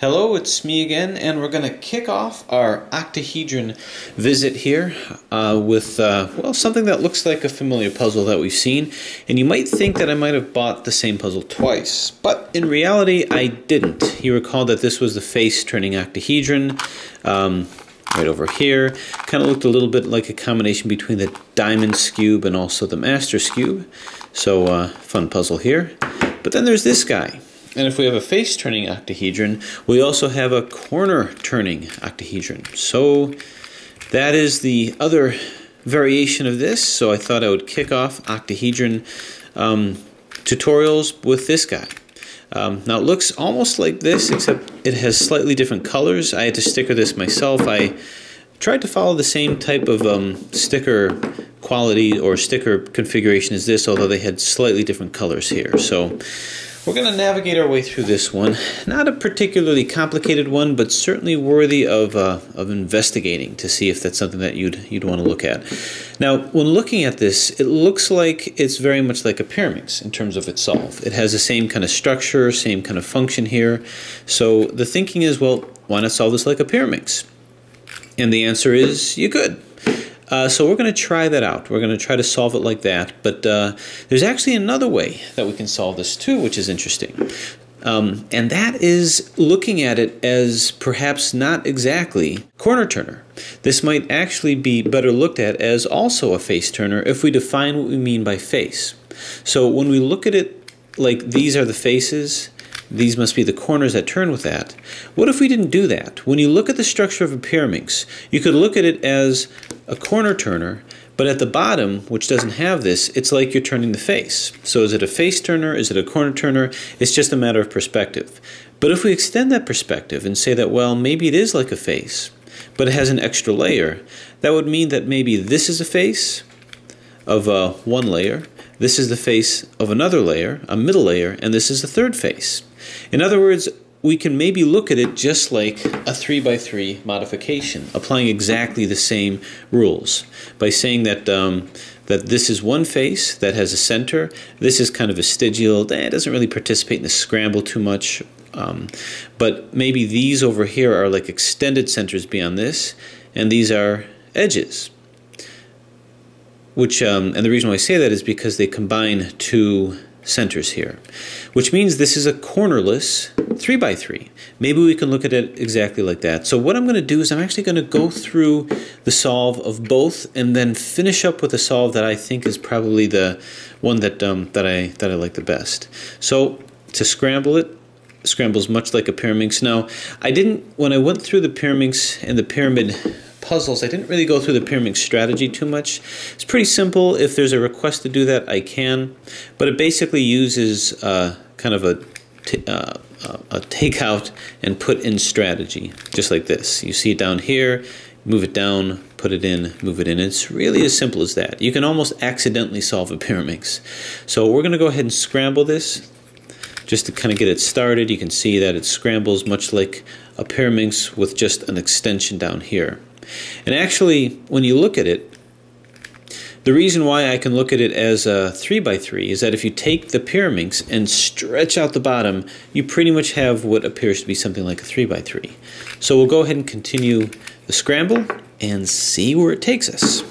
Hello, it's me again, and we're going to kick off our octahedron visit here uh, with, uh, well, something that looks like a familiar puzzle that we've seen. And you might think that I might have bought the same puzzle twice, but in reality, I didn't. You recall that this was the face-turning octahedron. Um, right over here. Kind of looked a little bit like a combination between the Diamond's cube and also the Master's cube. So, uh, fun puzzle here. But then there's this guy. And if we have a face-turning octahedron, we also have a corner-turning octahedron. So that is the other variation of this. So I thought I would kick off octahedron um, tutorials with this guy. Um, now it looks almost like this, except it has slightly different colors. I had to sticker this myself. I tried to follow the same type of um, sticker quality or sticker configuration as this, although they had slightly different colors here. So we're going to navigate our way through this one. Not a particularly complicated one, but certainly worthy of, uh, of investigating to see if that's something that you'd, you'd want to look at. Now, when looking at this, it looks like it's very much like a Pyraminx in terms of its solve. It has the same kind of structure, same kind of function here. So the thinking is, well, why not solve this like a Pyraminx? And the answer is, you could. Uh, so we're going to try that out. We're going to try to solve it like that. But uh, there's actually another way that we can solve this too, which is interesting. Um, and that is looking at it as perhaps not exactly corner turner. This might actually be better looked at as also a face turner if we define what we mean by face. So when we look at it like these are the faces, these must be the corners that turn with that. What if we didn't do that? When you look at the structure of a Pyraminx, you could look at it as a corner turner, but at the bottom, which doesn't have this, it's like you're turning the face. So is it a face turner? Is it a corner turner? It's just a matter of perspective. But if we extend that perspective and say that, well, maybe it is like a face, but it has an extra layer, that would mean that maybe this is a face of uh, one layer, this is the face of another layer, a middle layer, and this is the third face. In other words, we can maybe look at it just like a 3 by 3 modification, applying exactly the same rules by saying that um, that this is one face that has a center. This is kind of vestigial. Eh, it doesn't really participate in the scramble too much. Um, but maybe these over here are like extended centers beyond this, and these are edges. Which, um, and the reason why I say that is because they combine two centers here, which means this is a cornerless 3 by 3 Maybe we can look at it exactly like that. So what I'm going to do is I'm actually going to go through the solve of both and then finish up with a solve that I think is probably the one that, um, that, I, that I like the best. So to scramble it, scrambles much like a Pyraminx. Now, I didn't, when I went through the Pyraminx and the pyramid puzzles, I didn't really go through the Pyraminx strategy too much. It's pretty simple. If there's a request to do that, I can. But it basically uses uh, kind of a, uh, a takeout and put in strategy, just like this. You see it down here, move it down, put it in, move it in. It's really as simple as that. You can almost accidentally solve a Pyraminx. So we're going to go ahead and scramble this just to kind of get it started. You can see that it scrambles much like a Pyraminx with just an extension down here. And actually, when you look at it, the reason why I can look at it as a 3 by 3 is that if you take the Pyraminx and stretch out the bottom, you pretty much have what appears to be something like a 3 by 3 So we'll go ahead and continue the scramble and see where it takes us.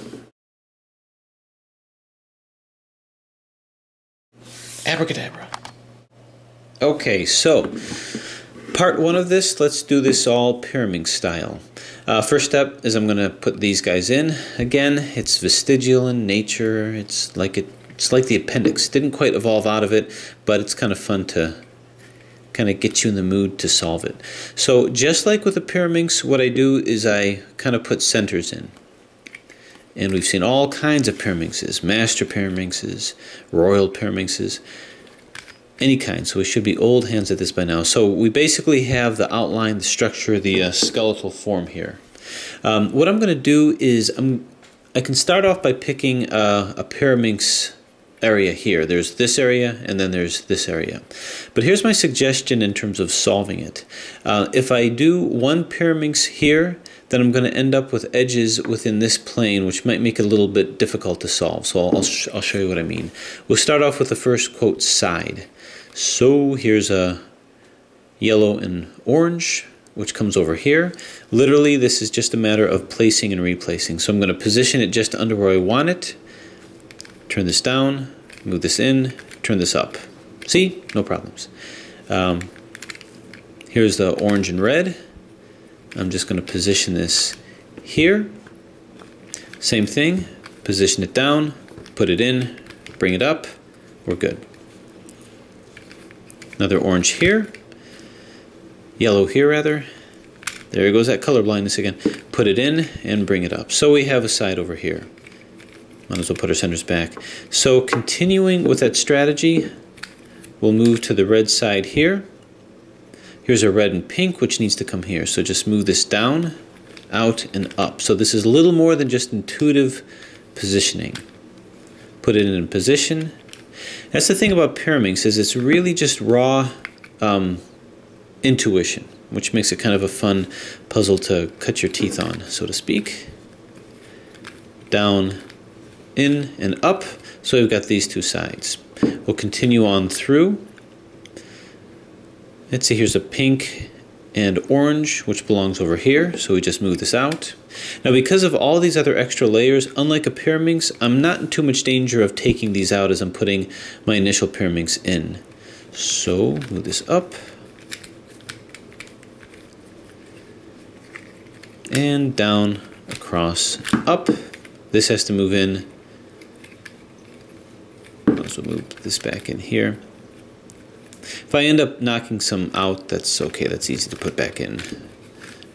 Abracadabra. Okay, so part one of this, let's do this all Pyraminx style. Uh, first step is I'm going to put these guys in. Again, it's vestigial in nature. It's like it, it's like the appendix. Didn't quite evolve out of it, but it's kind of fun to kind of get you in the mood to solve it. So just like with the Pyraminx, what I do is I kind of put centers in. And we've seen all kinds of Pyraminxes, master Pyraminxes, royal Pyraminxes, any kind. So we should be old hands at this by now. So we basically have the outline, the structure, the uh, skeletal form here. Um, what I'm going to do is I'm, I can start off by picking uh, a Pyraminx area here. There's this area and then there's this area. But here's my suggestion in terms of solving it. Uh, if I do one Pyraminx here, then I'm going to end up with edges within this plane, which might make it a little bit difficult to solve. So I'll, sh I'll show you what I mean. We'll start off with the first, quote, side. So here's a yellow and orange, which comes over here. Literally, this is just a matter of placing and replacing. So I'm going to position it just under where I want it, turn this down, move this in, turn this up. See? No problems. Um, here's the orange and red. I'm just going to position this here. Same thing, position it down, put it in, bring it up, we're good. Another orange here, yellow here rather. There goes that color blindness again. Put it in and bring it up. So we have a side over here. Might as well put our centers back. So continuing with that strategy, we'll move to the red side here. Here's a red and pink, which needs to come here. So just move this down, out, and up. So this is a little more than just intuitive positioning. Put it in position. That's the thing about Pyraminx is it's really just raw um, intuition, which makes it kind of a fun puzzle to cut your teeth on, so to speak. Down, in, and up. So we've got these two sides. We'll continue on through. Let's see, here's a pink and orange, which belongs over here. So we just move this out. Now, because of all these other extra layers, unlike a Pyraminx, I'm not in too much danger of taking these out as I'm putting my initial Pyraminx in. So move this up. And down, across, up. This has to move in. Also move this back in here. If I end up knocking some out, that's okay. That's easy to put back in.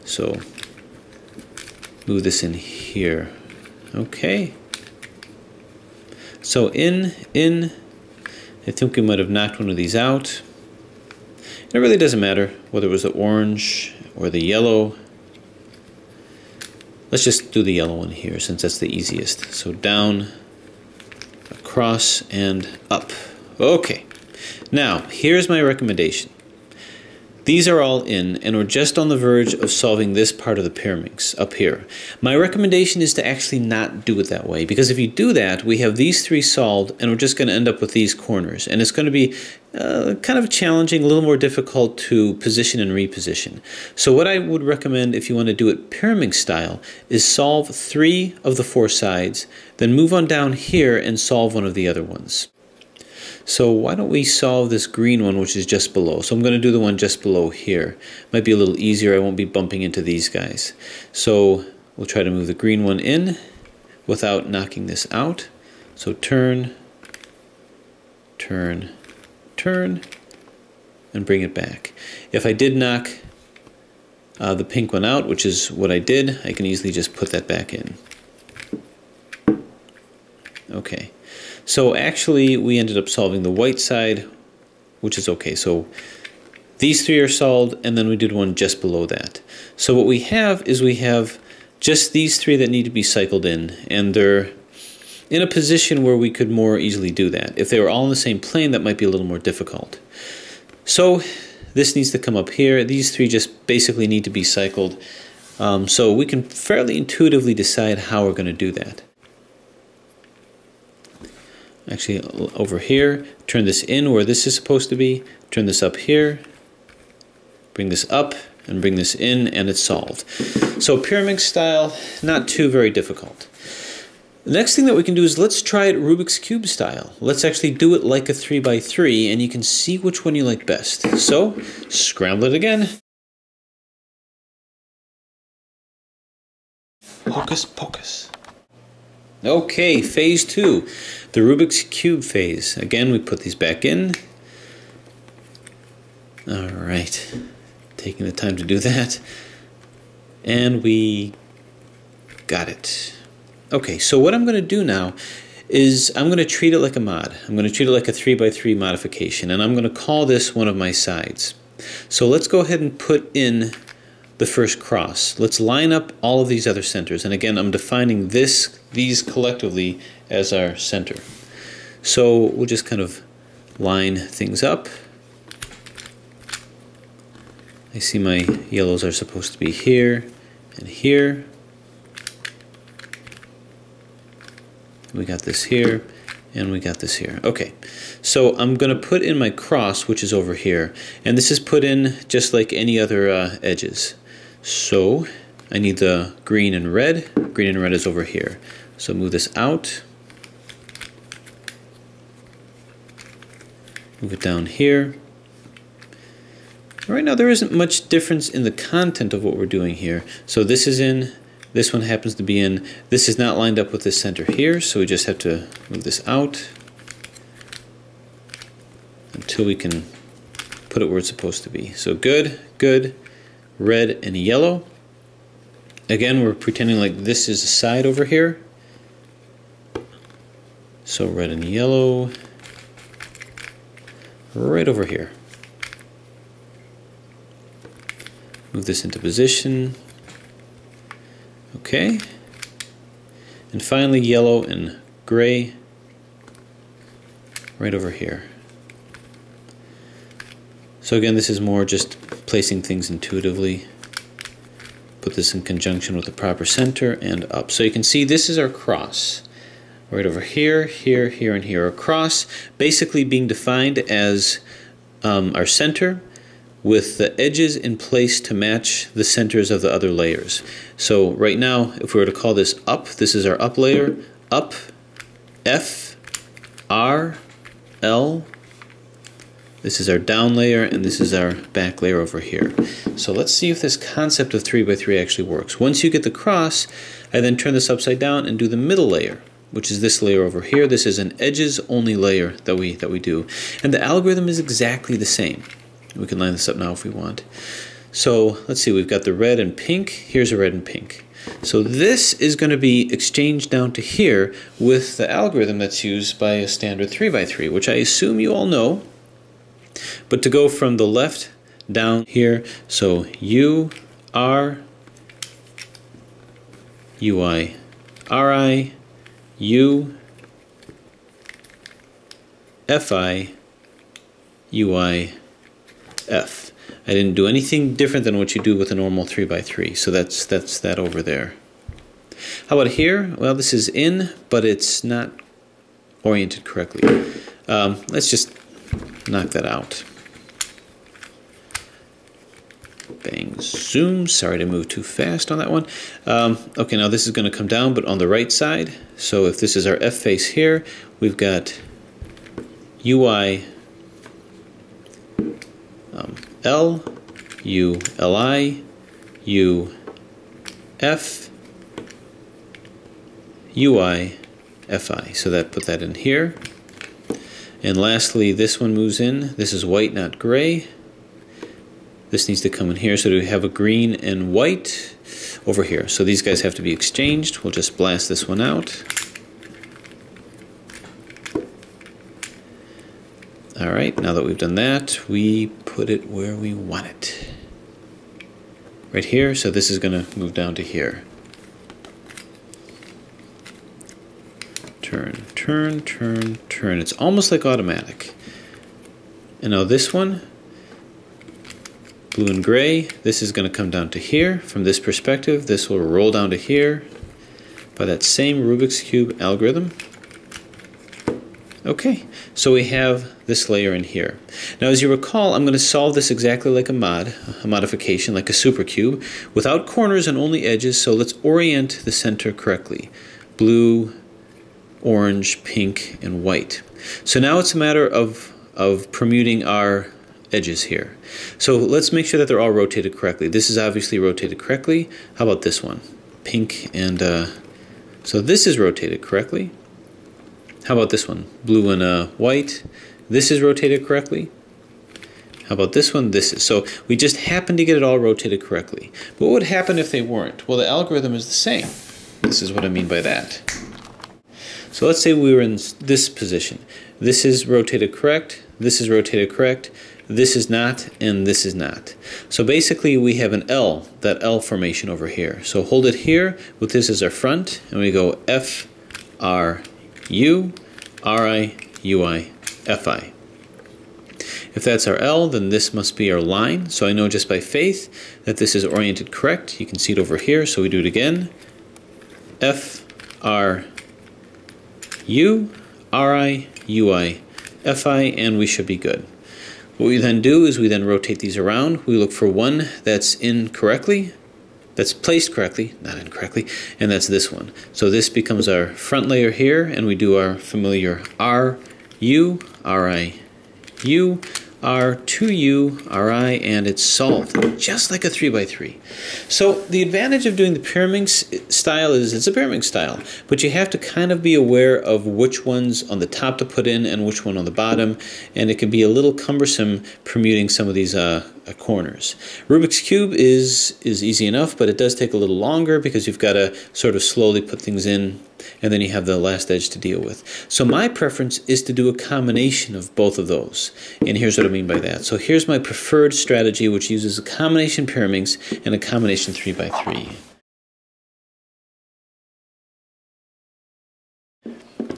So move this in here. Okay. So in, in, I think we might have knocked one of these out. It really doesn't matter whether it was the orange or the yellow. Let's just do the yellow one here since that's the easiest. So down, across, and up. Okay. Now, here's my recommendation. These are all in, and we're just on the verge of solving this part of the Pyraminx up here. My recommendation is to actually not do it that way, because if you do that, we have these three solved, and we're just going to end up with these corners. And it's going to be uh, kind of challenging, a little more difficult to position and reposition. So what I would recommend if you want to do it Pyraminx style is solve three of the four sides, then move on down here and solve one of the other ones. So why don't we solve this green one, which is just below. So I'm going to do the one just below here. Might be a little easier. I won't be bumping into these guys. So we'll try to move the green one in without knocking this out. So turn, turn, turn, and bring it back. If I did knock uh, the pink one out, which is what I did, I can easily just put that back in. Okay. So actually, we ended up solving the white side, which is okay. So these three are solved, and then we did one just below that. So what we have is we have just these three that need to be cycled in, and they're in a position where we could more easily do that. If they were all in the same plane, that might be a little more difficult. So this needs to come up here. These three just basically need to be cycled. Um, so we can fairly intuitively decide how we're going to do that actually over here, turn this in where this is supposed to be, turn this up here, bring this up, and bring this in, and it's solved. So Pyraminx style, not too very difficult. The next thing that we can do is let's try it Rubik's Cube style. Let's actually do it like a 3x3, and you can see which one you like best. So, scramble it again. Hocus pocus. Okay, phase two, the Rubik's Cube phase. Again, we put these back in. All right, taking the time to do that. And we got it. Okay, so what I'm going to do now is I'm going to treat it like a mod. I'm going to treat it like a 3x3 modification, and I'm going to call this one of my sides. So let's go ahead and put in the first cross. Let's line up all of these other centers. And again, I'm defining this, these collectively as our center. So we'll just kind of line things up. I see my yellows are supposed to be here and here. We got this here And we got this here. Okay, so I'm going to put in my cross, which is over here. And this is put in just like any other uh, edges. So I need the green and red. Green and red is over here. So move this out. Move it down here. Right now there isn't much difference in the content of what we're doing here. So this is in, this one happens to be in. This is not lined up with the center here, so we just have to move this out until we can put it where it's supposed to be. So good, good, red and yellow. Again, we're pretending like this is a side over here. So red and yellow, right over here. Move this into position. Okay. And finally yellow and gray right over here. So again, this is more just placing things intuitively. Put this in conjunction with the proper center and up. So you can see this is our cross. Right over here, here, here, and here. Our cross basically being defined as um, our center with the edges in place to match the centers of the other layers. So right now, if we were to call this up, this is our up layer, up, F, R, L, this is our down layer, and this is our back layer over here. So let's see if this concept of 3x3 actually works. Once you get the cross, I then turn this upside down and do the middle layer, which is this layer over here. This is an edges only layer that we, that we do. And the algorithm is exactly the same. We can line this up now if we want. So let's see, we've got the red and pink. Here's a red and pink. So this is going to be exchanged down to here with the algorithm that's used by a standard 3x3, which I assume you all know. But to go from the left down here, so U, R, UI, RI, U, FI, UI, F. I didn't do anything different than what you do with a normal 3x3, so that's, that's that over there. How about here? Well, this is in, but it's not oriented correctly. Um, let's just knock that out. Bang, zoom. Sorry to move too fast on that one. Um, okay, now this is going to come down, but on the right side. So if this is our F face here, we've got UI um, L, U, L, I, U, F, UI, FI. So that put that in here. And lastly, this one moves in. This is white, not gray. This needs to come in here. So we have a green and white over here. So these guys have to be exchanged. We'll just blast this one out. All right, now that we've done that, we put it where we want it. Right here, so this is gonna move down to here. Turn, turn, turn, turn. It's almost like automatic. And now this one, blue and gray, this is gonna come down to here. From this perspective, this will roll down to here by that same Rubik's Cube algorithm. Okay, so we have this layer in here. Now as you recall, I'm going to solve this exactly like a mod, a modification, like a supercube, without corners and only edges, so let's orient the center correctly. Blue, orange, pink, and white. So now it's a matter of, of permuting our edges here. So let's make sure that they're all rotated correctly. This is obviously rotated correctly. How about this one? Pink and, uh, so this is rotated correctly. How about this one? Blue and uh, white. This is rotated correctly. How about this one? This is. So we just happen to get it all rotated correctly. But what would happen if they weren't? Well, the algorithm is the same. This is what I mean by that. So let's say we were in this position. This is rotated correct. This is rotated correct. This is not, and this is not. So basically we have an L, that L formation over here. So hold it here with this as our front, and we go F, R, U, RI, FI. If that's our L, then this must be our line. So I know just by faith that this is oriented correct. You can see it over here, so we do it again. F, R, U, Ri, Ui, Fi, and we should be good. What we then do is we then rotate these around. We look for one that's incorrectly, that's placed correctly, not incorrectly, and that's this one. So this becomes our front layer here, and we do our familiar R, U, Ri, U, R2U, Ri, and it's solved, just like a 3x3. So the advantage of doing the pyraminx style is it's a pyraminx style, but you have to kind of be aware of which ones on the top to put in and which one on the bottom, and it can be a little cumbersome permuting some of these uh, Uh, corners. Rubik's Cube is, is easy enough, but it does take a little longer because you've got to sort of slowly put things in and then you have the last edge to deal with. So my preference is to do a combination of both of those. And here's what I mean by that. So here's my preferred strategy, which uses a combination pyraminx and a combination 3x3.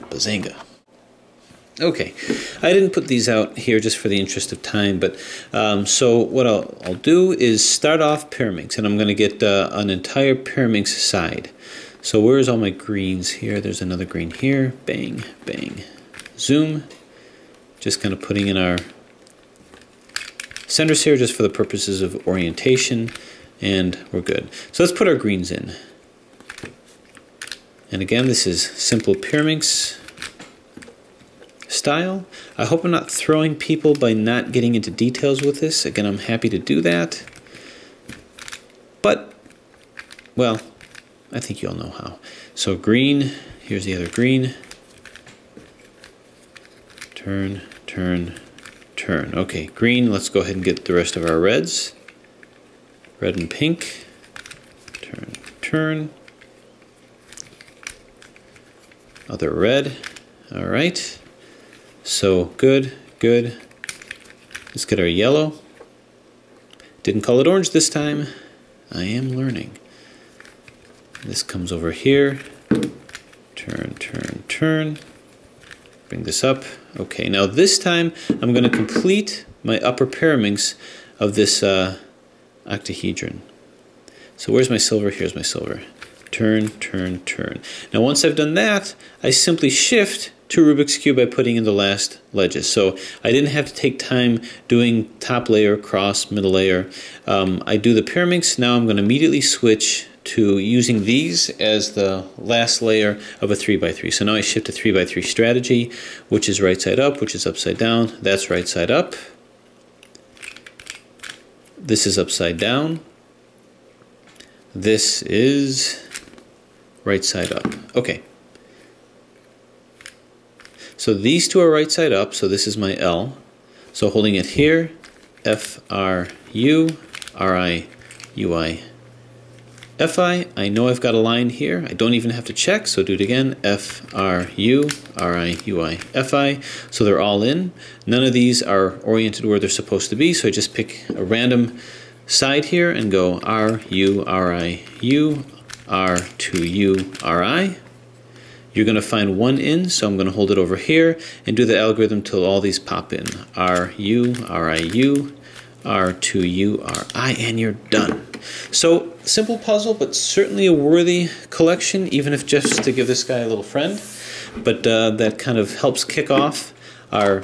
Bazinga. Okay, I didn't put these out here just for the interest of time, but um, so what I'll, I'll, do is start off pyraminx, and I'm going to get uh, an entire pyraminx side. So where's all my greens here? There's another green here. Bang, bang. Zoom. Just kind of putting in our centers here just for the purposes of orientation, and we're good. So let's put our greens in. And again, this is simple pyraminx style. I hope I'm not throwing people by not getting into details with this. Again, I'm happy to do that. But, well, I think you all know how. So green, here's the other green. Turn, turn, turn. Okay, green, let's go ahead and get the rest of our reds. Red and pink. Turn, turn. Other red. All right. So good, good. Let's get our yellow. Didn't call it orange this time. I am learning. This comes over here. Turn, turn, turn. Bring this up. Okay, now this time I'm going to complete my upper pyraminx of this uh, octahedron. So where's my silver? Here's my silver. Turn, turn, turn. Now once I've done that, I simply shift to Rubik's Cube by putting in the last ledges. So I didn't have to take time doing top layer, cross, middle layer. Um, I do the pyraminx. Now I'm going to immediately switch to using these as the last layer of a 3x3. So now I shift to 3x3 strategy, which is right side up, which is upside down. That's right side up. This is upside down. This is right side up. Okay, so these two are right side up, so this is my L. So holding it here, F R U R I U I F I. I know I've got a line here. I don't even have to check, so do it again. F R U R I U I F I. So they're all in. None of these are oriented where they're supposed to be, so I just pick a random side here and go R U R I U R 2 U R I you're going to find one in, so I'm going to hold it over here and do the algorithm till all these pop in. R, U, R, I, U, R, 2, U, R, I, and you're done. So, simple puzzle, but certainly a worthy collection, even if just to give this guy a little friend. But uh, that kind of helps kick off our,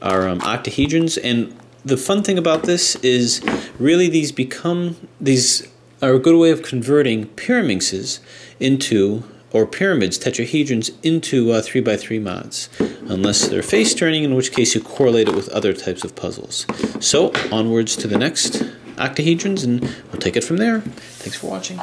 our um, octahedrons. And the fun thing about this is really these become, these are a good way of converting pyraminxes into or pyramids, tetrahedrons, into uh, 3x3 mods, unless they're face turning, in which case you correlate it with other types of puzzles. So, onwards to the next octahedrons, and we'll take it from there. Thanks for watching.